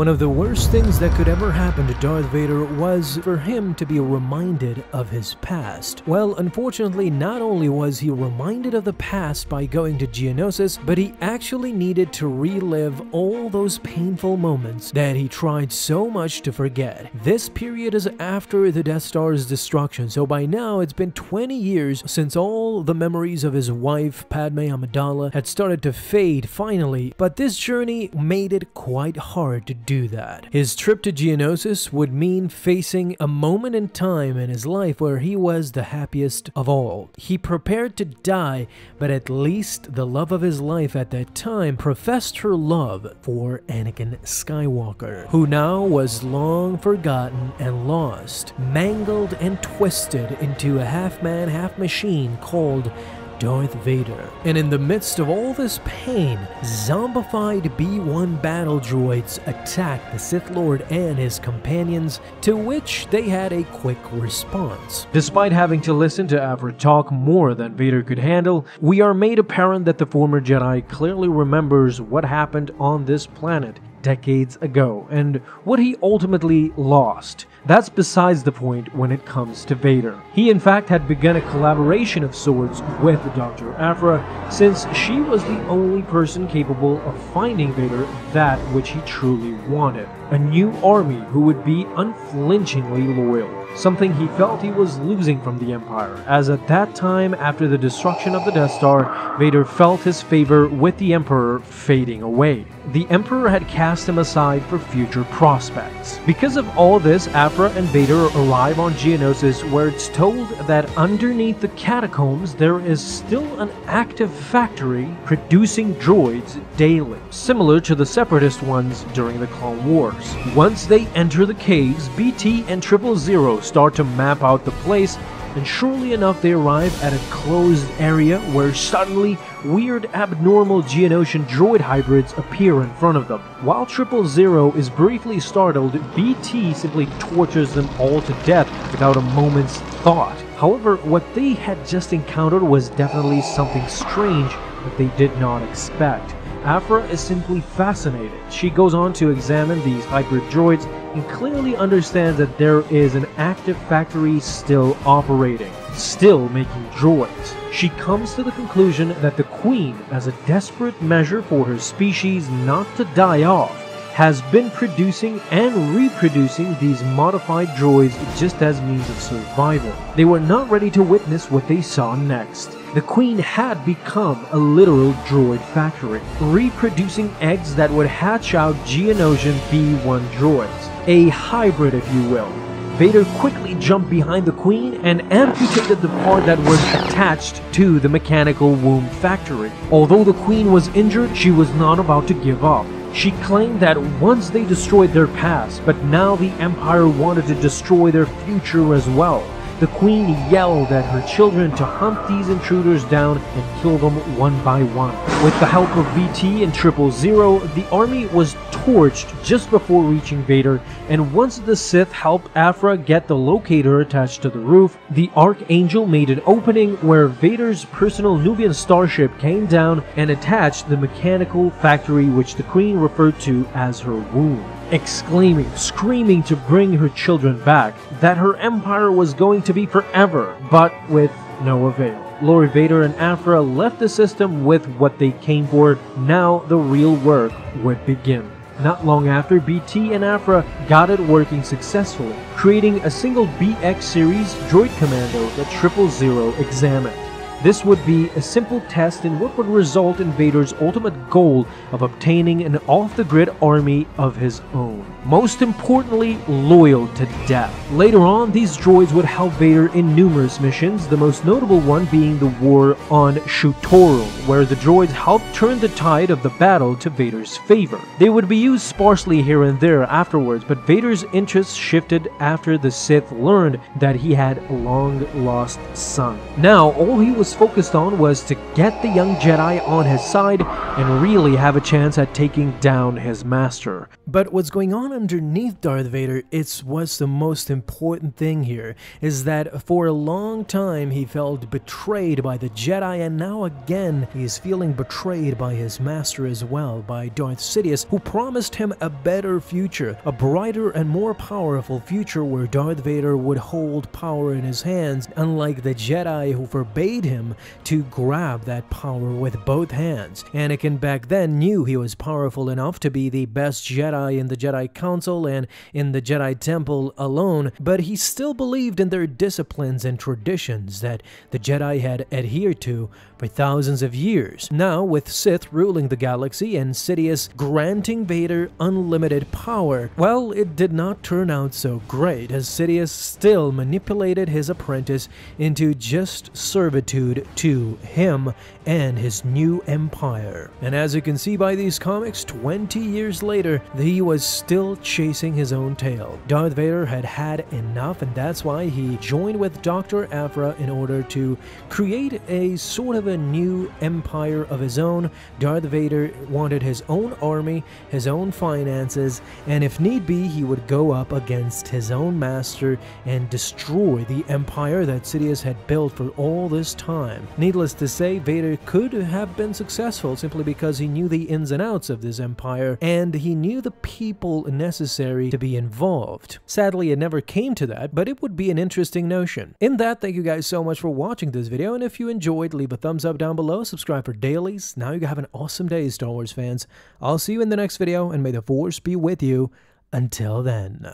One of the worst things that could ever happen to Darth Vader was for him to be reminded of his past. Well, unfortunately, not only was he reminded of the past by going to Geonosis, but he actually needed to relive all those painful moments that he tried so much to forget. This period is after the Death Star's destruction, so by now it's been 20 years since all the memories of his wife, Padme Amidala, had started to fade finally, but this journey made it quite hard to do that. His trip to Geonosis would mean facing a moment in time in his life where he was the happiest of all. He prepared to die, but at least the love of his life at that time professed her love for Anakin Skywalker, who now was long forgotten and lost, mangled and twisted into a half man, half machine called Darth Vader. And in the midst of all this pain, zombified B-1 battle droids attacked the Sith Lord and his companions, to which they had a quick response. Despite having to listen to Aphra talk more than Vader could handle, we are made apparent that the former Jedi clearly remembers what happened on this planet decades ago and what he ultimately lost. That's besides the point when it comes to Vader. He in fact had begun a collaboration of sorts with Dr. Aphra since she was the only person capable of finding Vader that which he truly wanted. A new army who would be unflinchingly loyal something he felt he was losing from the Empire, as at that time, after the destruction of the Death Star, Vader felt his favor with the Emperor fading away. The Emperor had cast him aside for future prospects. Because of all this, Aphra and Vader arrive on Geonosis where it's told that underneath the catacombs there is still an active factory producing droids daily, similar to the Separatist ones during the Clone Wars. Once they enter the caves, BT and Triple Zero start to map out the place and surely enough they arrive at a closed area where suddenly weird abnormal Geonosian droid hybrids appear in front of them. While Triple Zero is briefly startled, BT simply tortures them all to death without a moment's thought. However, what they had just encountered was definitely something strange that they did not expect. Aphra is simply fascinated. She goes on to examine these hybrid droids and clearly understands that there is an active factory still operating, still making droids. She comes to the conclusion that the Queen, as a desperate measure for her species not to die off, has been producing and reproducing these modified droids just as means of survival. They were not ready to witness what they saw next. The Queen had become a literal droid factory, reproducing eggs that would hatch out Geonosian B-1 droids, a hybrid if you will. Vader quickly jumped behind the Queen and amputated the part that was attached to the mechanical womb factory. Although the Queen was injured, she was not about to give up. She claimed that once they destroyed their past, but now the Empire wanted to destroy their future as well. The Queen yelled at her children to hunt these intruders down and kill them one by one. With the help of BT and Triple Zero, the army was torched just before reaching Vader, and once the Sith helped Aphra get the locator attached to the roof, the Ark Angel made an opening where Vader's personal Nubian starship came down and attached the mechanical factory which the Queen referred to as her womb exclaiming, screaming to bring her children back, that her empire was going to be forever, but with no avail. Lord Vader and Aphra left the system with what they came for, now the real work would begin. Not long after, BT and Aphra got it working successfully, creating a single BX series droid commando that Triple Zero examined. This would be a simple test in what would result in Vader's ultimate goal of obtaining an off-the-grid army of his own. Most importantly, loyal to death. Later on, these droids would help Vader in numerous missions, the most notable one being the war on Shu-Torun, where the droids helped turn the tide of the battle to Vader's favor. They would be used sparsely here and there afterwards, but Vader's interests shifted after the Sith learned that he had a long-lost son. Now, all he was Sidious focused on was to get the young Jedi on his side and really have a chance at taking down his master. But what's going on underneath Darth Vader, it's what's the most important thing here, is that for a long time he felt betrayed by the Jedi and now again he is feeling betrayed by his master as well, by Darth Sidious, who promised him a better future, a brighter and more powerful future where Darth Vader would hold power in his hands, unlike the Jedi who forbade him to grab that power with both hands. Anakin back then knew he was powerful enough to be the best Jedi in the Jedi Council and in the Jedi Temple alone, but he still believed in their disciplines and traditions that the Jedi had adhered to for thousands of years. Now, with Sith ruling the galaxy and Sidious granting Vader unlimited power, well, it did not turn out so great, as Sidious still manipulated his apprentice into just servitude to him and his new empire. And as you can see by these comics, 20 years later, he was still chasing his own tail. Darth Vader had had enough, and that's why he joined with Dr. Aphra in order to create a sort of a new empire of his own. Darth Vader wanted his own army, his own finances, and if need be, he would go up against his own master and destroy the empire that Sidious had built for all this time. Needless to say, Vader could have been successful simply because he knew the ins and outs of this empire and he knew the people necessary to be involved. Sadly, it never came to that, but it would be an interesting notion. In that, thank you guys so much for watching this video, and if you enjoyed, leave a thumbs up down below, subscribe for dailies. Now you have an awesome day, Star Wars fans. I'll see you in the next video, and may the Force be with you. Until then.